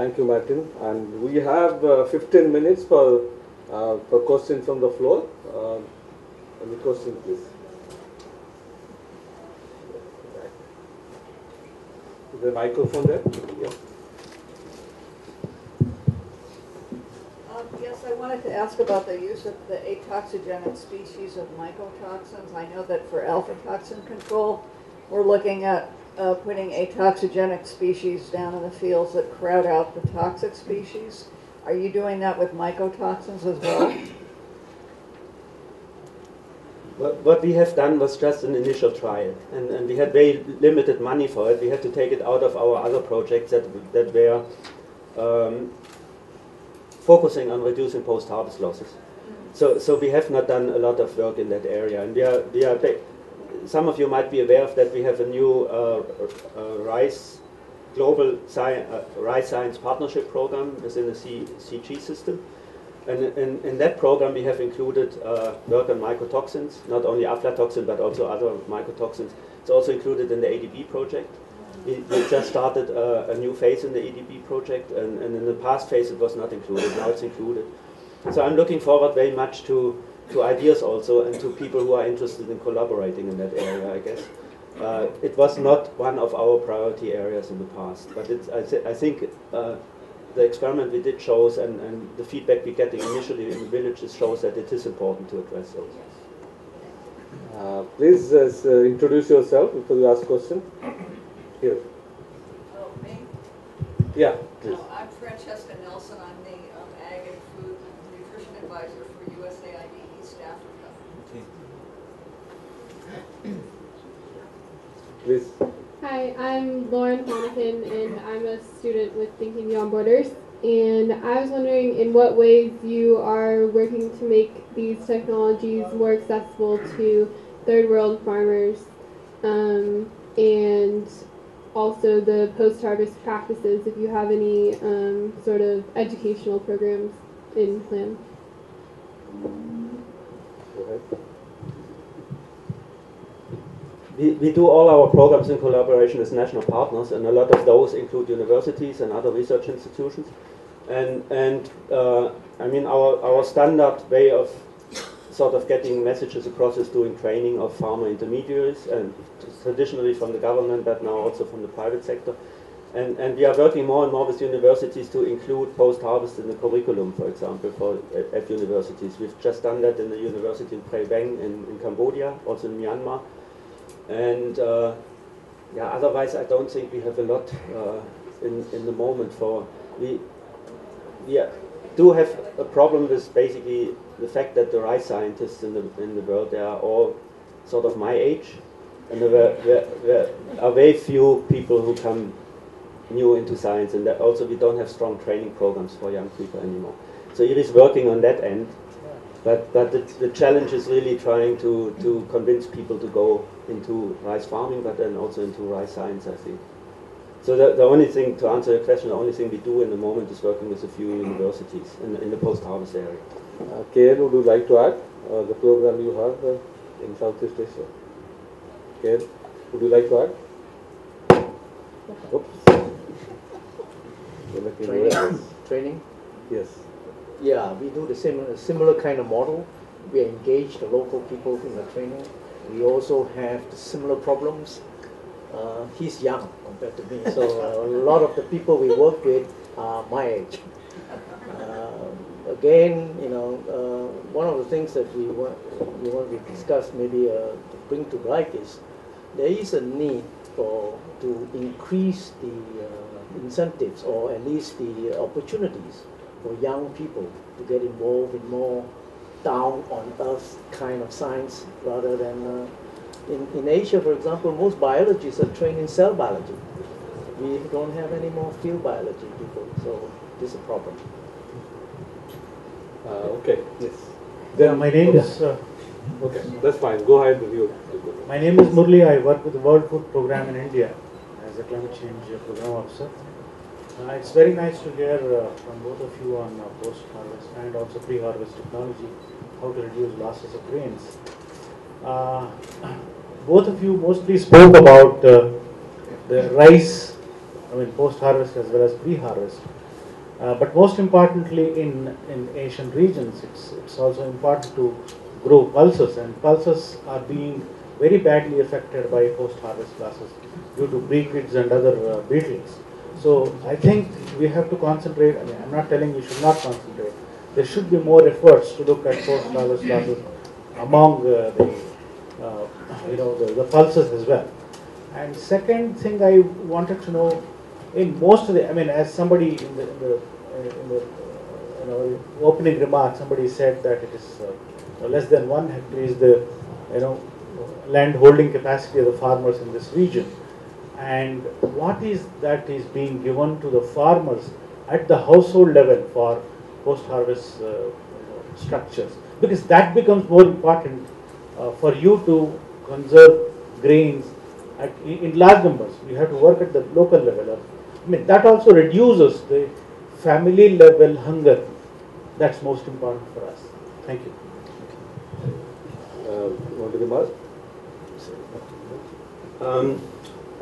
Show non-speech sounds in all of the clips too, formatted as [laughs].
thank you, Martin. And we have uh, 15 minutes for, uh, for questions from the floor. Uh, any questions, please? Is there a microphone there? Yeah. Um, Yes, I wanted to ask about the use of the atoxigenic species of mycotoxins. I know that for alpha toxin control, we're looking at uh, putting toxigenic species down in the fields that crowd out the toxic species. Are you doing that with mycotoxins as well? What, what we have done was just an initial trial, and, and we had very limited money for it. We had to take it out of our other projects that, that were um, focusing on reducing post-harvest losses. So, so we have not done a lot of work in that area, and we are, we are. Some of you might be aware of that. We have a new uh, uh, rice global sci- uh, rice science partnership program within the C- CG system. And in, in that program, we have included uh, work on mycotoxins, not only aflatoxin, but also other mycotoxins. It's also included in the ADB project. We, we just started uh, a new phase in the ADB project, and, and in the past phase, it was not included. Now it's included. So I'm looking forward very much to, to ideas also and to people who are interested in collaborating in that area, I guess. Uh, it was not one of our priority areas in the past, but it's, I, th- I think uh, the experiment we did shows and, and the feedback we're getting initially in the villages shows that it is important to address those. Uh, please uh, uh, introduce yourself before you ask question. [coughs] Here. Oh, me? Yeah, please. No, I'm Francesca Nelson. I'm the um, Ag and Food Nutrition Advisor for USAID East Africa. Please. Hi, I'm Lauren Honican, and I'm a student with Thinking Beyond Borders. And I was wondering in what ways you are working to make these technologies more accessible to third world farmers, um, and also the post harvest practices, if you have any um, sort of educational programs in plan. We, we do all our programs in collaboration with national partners, and a lot of those include universities and other research institutions. And, and uh, I mean, our, our standard way of sort of getting messages across is doing training of farmer intermediaries, and traditionally from the government, but now also from the private sector. And, and we are working more and more with universities to include post-harvest in the curriculum, for example, for at, at universities. We've just done that in the university in Prey Veng in, in Cambodia, also in Myanmar. And uh, yeah, otherwise, I don't think we have a lot uh, in, in the moment for we we do have a problem with basically the fact that the rice scientists in the in the world they are all sort of my age, and there, were, there, there are very few people who come new into science, and that also we don't have strong training programs for young people anymore. So it is working on that end, but but the, the challenge is really trying to to convince people to go into rice farming, but then also into rice science, I think. So the, the only thing, to answer your question, the only thing we do in the moment is working with a few universities in, in the post-harvest area. Uh, KN, would you like to add uh, the program you have uh, in Southeast Asia? KN, would you like to add? Oops. Training. Training? Yes. Yeah, we do the same, a similar kind of model. We engage the local people in the training. We also have the similar problems. Uh, he's young compared to me, so a [laughs] lot of the people we work with are my age. Uh, again, you know, uh, one of the things that we want, we want to discuss, maybe uh, to bring to light is there is a need for to increase the uh, incentives or at least the opportunities for young people to get involved in more down on earth kind of science rather than uh, in, in Asia, for example, most biologists are trained in cell biology. We don't have any more field biology people, so this is a problem. Uh, okay. Yes. Yeah, my name is uh, Okay, that's fine. Go ahead with you. my name is Murli. I work with the World Food Program in India a climate change uh, program officer. Uh, it's very nice to hear uh, from both of you on uh, post-harvest and also pre-harvest technology, how to reduce losses of grains. Uh, [clears throat] both of you mostly spoke about uh, the rice, I mean post-harvest as well as pre-harvest. But most importantly, in, in Asian regions, it's, it's also important to grow pulses, and pulses are being very badly affected by post-harvest losses due to bruchids and other uh, beetles. So I think we have to concentrate, I mean, I'm not telling you should not concentrate. There should be more efforts to look at post-harvest losses among uh, the, uh, you know, the, the pulses as well. And second thing I wanted to know, in most of the, I mean, as somebody in the, in the, uh, in the uh, you know, opening remark, somebody said that it is uh, less than one hectare is the, you know, land holding capacity of the farmers in this region. And what is that is being given to the farmers at the household level for post-harvest uh, structures? Because that becomes more important uh, for you to conserve grains at, in, large numbers. You have to work at the local level. I mean, that also reduces the family level hunger. That's most important for us. Thank you. Uh, want to? Um,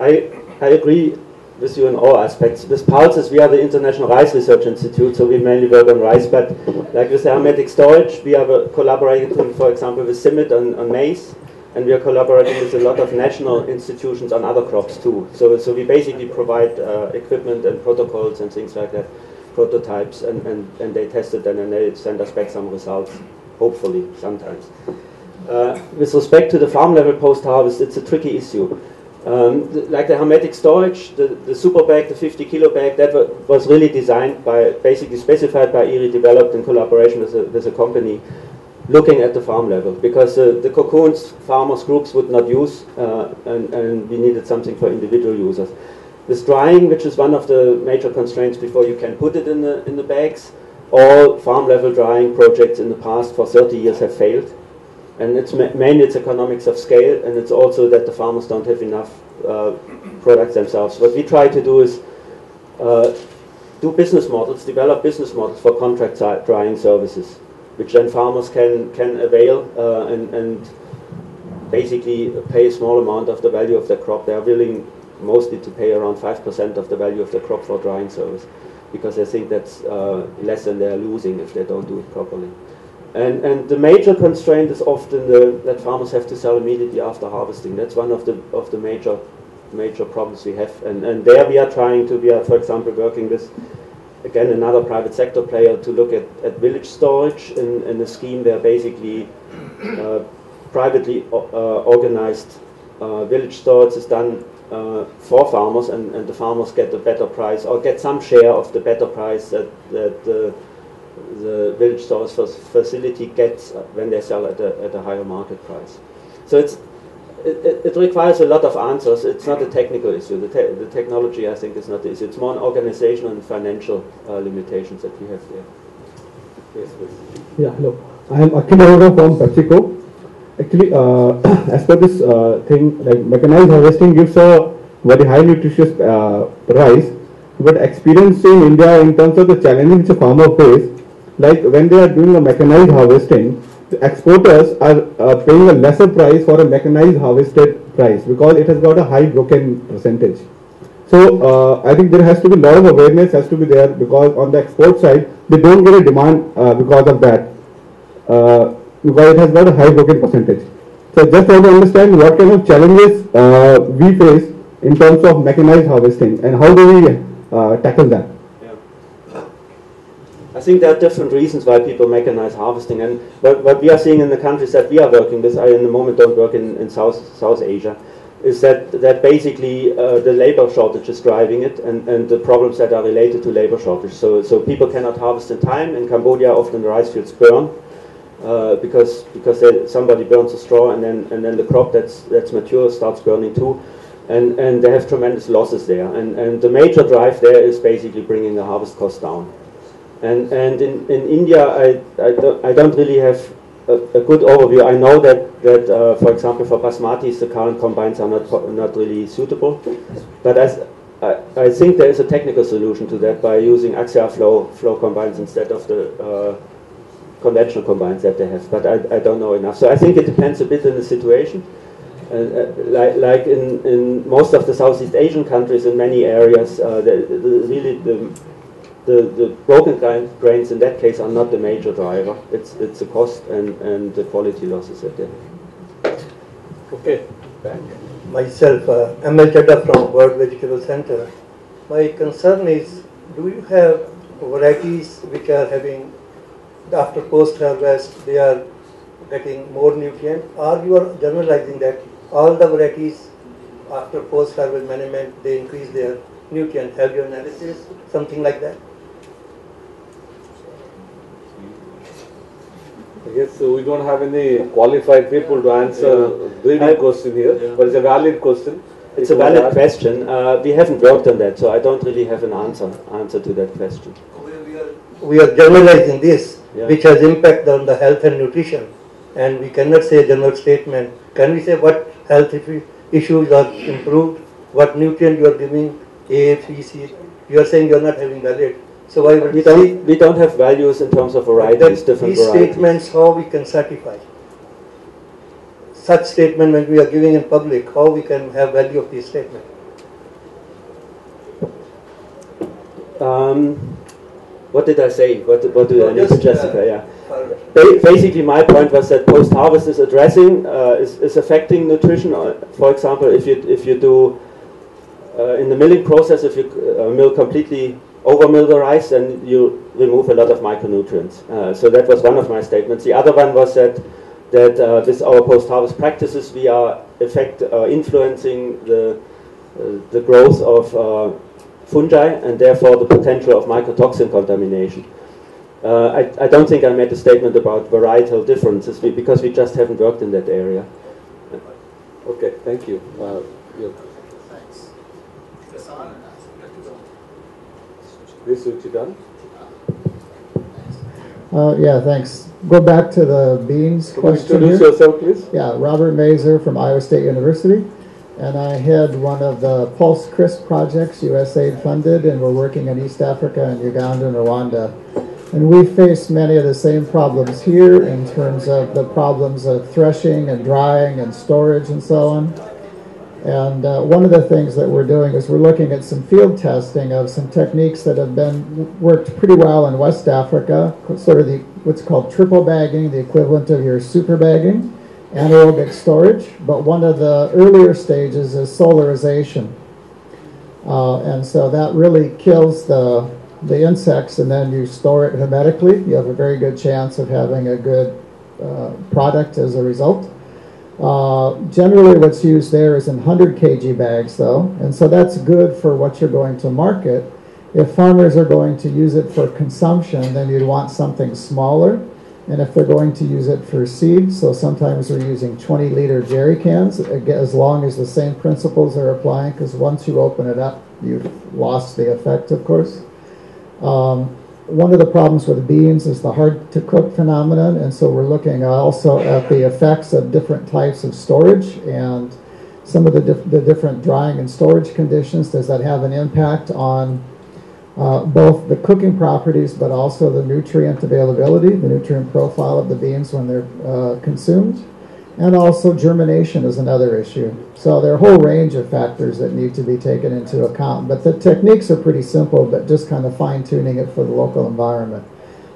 I, I agree with you in all aspects. With Pulses, we are the International Rice Research Institute, so we mainly work on rice, but like with hermetic storage, we are collaborating, for example, with CIMMYT on, on maize, and we are collaborating with a lot of national institutions on other crops too. So, so we basically provide uh, equipment and protocols and things like that, prototypes, and, and, and they test it and then they send us back some results, hopefully, sometimes. Uh, with respect to the farm level post harvest, it's a tricky issue. Um, the, like the hermetic storage, the, the super bag, the 50 kilo bag, that was really designed by, basically specified by IRRI, developed in collaboration with a, with a company looking at the farm level because uh, the cocoons farmers groups would not use uh, and, and we needed something for individual users. This drying, which is one of the major constraints before you can put it in the, in the bags, all farm level drying projects in the past for 30 years have failed. And it's ma- mainly it's economics of scale, and it's also that the farmers don't have enough uh, products themselves. What we try to do is uh, do business models, develop business models for contract drying services, which then farmers can can avail uh, and, and basically pay a small amount of the value of their crop. They are willing mostly to pay around five percent of the value of the crop for drying service, because they think that's uh, less than they are losing if they don't do it properly. And, and the major constraint is often the, that farmers have to sell immediately after harvesting. That's one of the of the major major problems we have. And, and there we are trying to, we are for example working with again another private sector player to look at, at village storage in, in a scheme where basically uh, privately uh, organized uh, village storage is done uh, for farmers and, and the farmers get a better price or get some share of the better price that, that the, village stores facility gets when they sell at a, at a higher market price. So it's, it, it- requires a lot of answers. It's not a technical issue. The, te- the technology, I think, is not the issue. It's more an organizational and financial uh, limitations that we have there. Yes, please. Yeah, hello. I am Akhil Arora from PepsiCo. Actually, uh, [clears throat] as per this uh, thing, like mechanized harvesting gives a very high nutritious uh, price, but experience in India in terms of the challenges which a farmer face, like when they are doing a mechanized harvesting, the exporters are uh, paying a lesser price for a mechanized harvested price because it has got a high broken percentage. So uh, I think there has to be a lot of awareness has to be there because on the export side they don't get a demand uh, because of that uh, because it has got a high broken percentage. So just want to understand what kind of challenges uh, we face in terms of mechanized harvesting and how do we uh, tackle that? I think there are different reasons why people mechanize harvesting, and what, what we are seeing in the countries that we are working with, I in the moment don't work in, in South South Asia, is that that basically uh, the labor shortage is driving it, and, and the problems that are related to labor shortage. So so people cannot harvest in time. In Cambodia, often the rice fields burn. Uh, because because they, somebody burns a straw and then and then the crop that's that's mature starts burning too, and and they have tremendous losses there. And and the major drive there is basically bringing the harvest cost down. And, and in, in India, I, I, don't, I don't really have a, a good overview. I know that, that uh, for example, for basmatis, the current combines are not, not really suitable. But as, I, I think there is a technical solution to that by using axial flow, flow combines instead of the uh, conventional combines that they have. But I, I don't know enough. So I think it depends a bit on the situation. Uh, like, like in, in most of the Southeast Asian countries, in many areas, uh, the, the, really the, the, the broken grain, grains in that case are not the major driver. It's, it's the cost and, and the quality losses at the end. Okay, back. myself, uh, ML Chadha from World Vegetable Center. My concern is, do you have varieties which are having, after post-harvest, they are getting more nutrient, or you are generalizing that all the varieties after post-harvest management, they increase their nutrient? Have you analysis, something like that? I guess uh, we don't have any qualified people to answer breeding I- question here, Yeah. but it's a valid question. It's a valid question. Uh, we haven't worked on that, so I don't really have an answer answer to that question. we are generalizing this, Yeah. which has impact on the health and nutrition, and we cannot say a general statement. Can we say what health issues are improved, what nutrient you are giving, A, B, C? You are saying you are not having valid, so why would We we don't we don't have values in terms of varieties, different These varieties. statements, how we can certify? Such statement when we are giving in public, how we can have value of these statement? Um, what did I say? What, what do I need to Just, uh. Yeah. Ba- Basically, my point was that post-harvest is addressing, uh, is, is affecting nutrition. Uh, For example, if you if you do uh, in the milling process, if you uh, mill completely over mill the rice, then you remove a lot of micronutrients. Uh, so that was one of my statements. The other one was that that uh, with our post-harvest practices, we are effect uh, influencing the uh, the growth of uh, fungi and therefore the potential of mycotoxin contamination. Uh, I, I don't think I made a statement about varietal differences because we just haven't worked in that area. Okay, thank you. Yeah. This which? Uh, yeah, thanks. Go back to the beans Could question introduce here. yourself, please? Yeah, Robert Mazur from Iowa State University. And I head one of the Pulse CRSP projects USAID funded, and we're working in East Africa and Uganda and Rwanda. And we face many of the same problems here in terms of the problems of threshing and drying and storage and so on. And uh, one of the things that we're doing is we're looking at some field testing of some techniques that have been worked pretty well in West Africa, sort of the what's called triple bagging, the equivalent of your super bagging, anaerobic storage. But one of the earlier stages is solarization, uh, and so that really kills the the insects, and then you store it hermetically. You have a very good chance of having a good uh, product as a result. Uh, generally, what's used there is in 100 kg bags, though, and so that's good for what you're going to market. If farmers are going to use it for consumption, then you'd want something smaller. And if they're going to use it for seed, so sometimes we're using 20 liter jerry cans, as long as the same principles are applying, because once you open it up, you've lost the effect, of course. Um, one of the problems with beans is the hard to cook phenomenon, and so we're looking also at the effects of different types of storage and some of the, dif- the different drying and storage conditions. Does that have an impact on uh, both the cooking properties but also the nutrient availability, the nutrient profile of the beans when they're uh, consumed? And also germination is another issue. So there are a whole range of factors that need to be taken into account. But the techniques are pretty simple, but just kind of fine tuning it for the local environment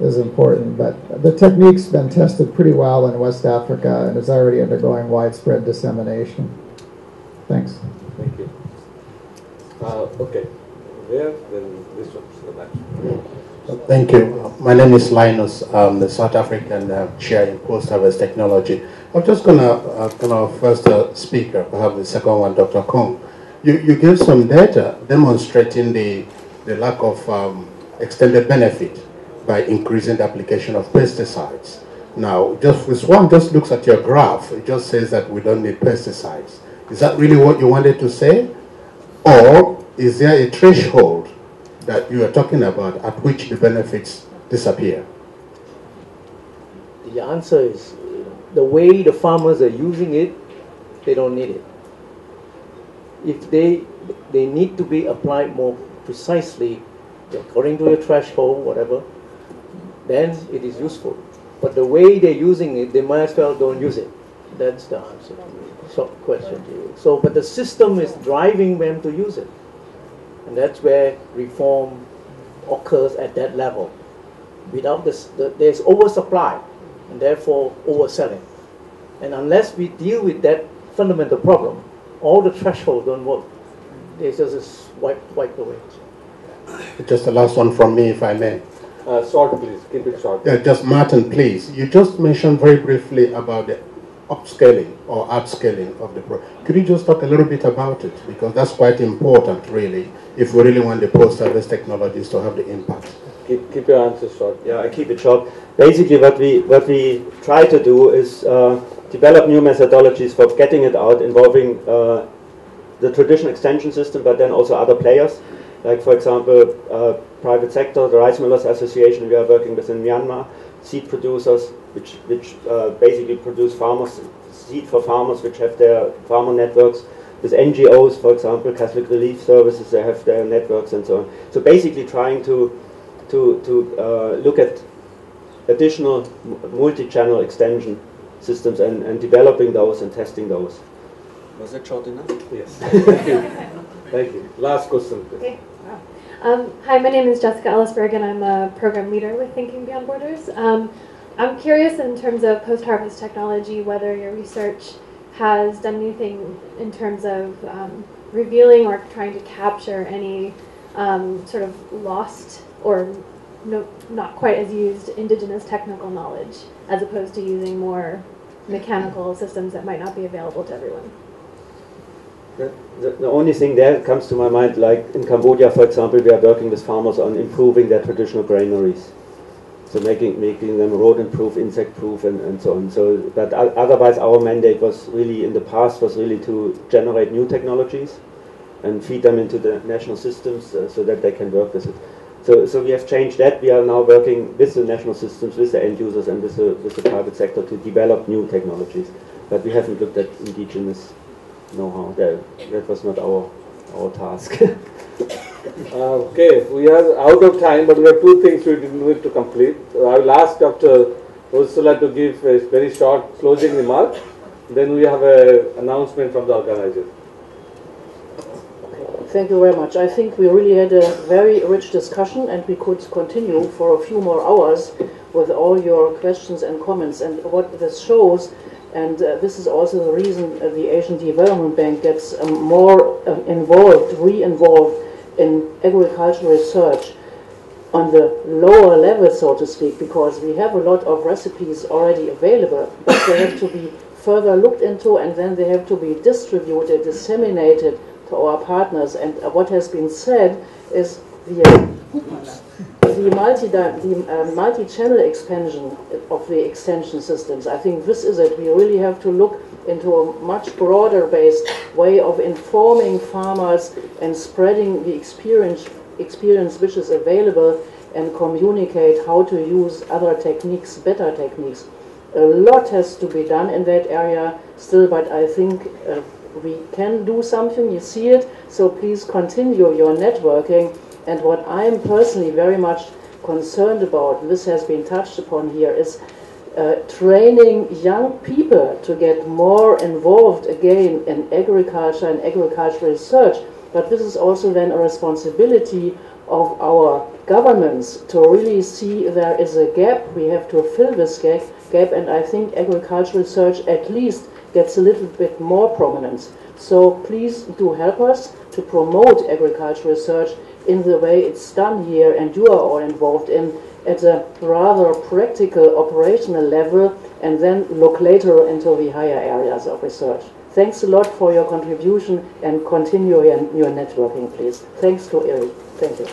is important. But the technique's been tested pretty well in West Africa and is already undergoing widespread dissemination. Thanks. Thank you. Uh, okay, there, then this one, the back. Thank you. My name is Linus. I'm the South African uh, chair in post-harvest technology. I'm just gonna uh, gonna first uh, speaker, perhaps the second one, Dr. Kong. You you gave some data demonstrating the the lack of um, extended benefit by increasing the application of pesticides. Now, just this one just looks at your graph. It just says that we don't need pesticides. Is that really what you wanted to say, or is there a threshold that you are talking about at which the benefits disappear? The answer is the way the farmers are using it, they don't need it. If they they need to be applied more precisely according to a threshold, whatever, then it is useful. But the way they're using it, they might as well don't use it. That's the answer to the short question to you. So, but the system is driving them to use it, and that's where reform occurs at that level. Without this, the, there's oversupply and therefore overselling. And unless we deal with that fundamental problem, all the thresholds don't work. They just wiped, wiped away. Just the last one from me, if I may. Uh, short, please. Keep it short. Yeah, just Martin, please. You just mentioned very briefly about the upscaling or upscaling of the pro. Could you just talk a little bit about it? Because that's quite important, really, if we really want the post-service technologies to have the impact. Keep, keep your answers short. Yeah, I keep it short. Basically, what we what we try to do is uh, develop new methodologies for getting it out, involving uh, the traditional extension system, but then also other players, like for example, uh, private sector, the Rice Millers Association we are working with in Myanmar, seed producers, which which uh, basically produce farmers seed for farmers, which have their farmer networks. With NGOs, for example, Catholic Relief Services, they have their networks and so on. So basically, trying to to, to uh, look at additional multi-channel extension systems and, and developing those and testing those. Was that short enough? Yes. [laughs] Thank you. Thank you. Last question, please. Okay. Um, hi, my name is Jessica Ellisberg, and I'm a program leader with Thinking Beyond Borders. Um, I'm curious in terms of post-harvest technology, whether your research has done anything in terms of um, revealing or trying to capture any um, sort of lost or no, not quite as used indigenous technical knowledge as opposed to using more mechanical systems that might not be available to everyone. The, the, only thing that comes to my mind, like in Cambodia, for example, we are working with farmers on improving their traditional granaries. So making, making them rodent-proof, insect-proof, and, and so on. So, but otherwise, our mandate was really, in the past, was really to generate new technologies and feed them into the national systems uh, so that they can work with it. So, so we have changed that. We are now working with the national systems, with the end users, and with the, with the private sector to develop new technologies. But we haven't looked at indigenous know-how. That, that was not our our task. [laughs] uh, okay, we are out of time, but we have two things we didn't need to complete. I will ask Dr. Ursula to give a very short closing remark. Then we have an announcement from the organizer. Thank you very much. I think we really had a very rich discussion and we could continue for a few more hours with all your questions and comments. And what this shows, and uh, this is also the reason uh, the Asian Development Bank gets um, more uh, involved, re-involved in agricultural research on the lower level, so to speak, because we have a lot of recipes already available, but they have to be further looked into and then they have to be distributed, disseminated to our partners. And what has been said is the, the multi the uh, multi-channel expansion of the extension systems. I think this is it. We really have to look into a much broader based way of informing farmers and spreading the experience experience which is available and communicate how to use other techniques, better techniques. A lot has to be done in that area still, but I think uh, we can do something, you see it, so please continue your networking. And what I'm personally very much concerned about, and this has been touched upon here, is uh, training young people to get more involved again in agriculture and agricultural research. But this is also then a responsibility of our governments to really see there is a gap. We have to fill this gap, gap and I think agricultural research at least gets a little bit more prominence. So please do help us to promote agricultural research in the way it's done here and you are all involved in at a rather practical operational level and then look later into the higher areas of research. Thanks a lot for your contribution and continue your, networking, please. Thanks to Eric. Thank you.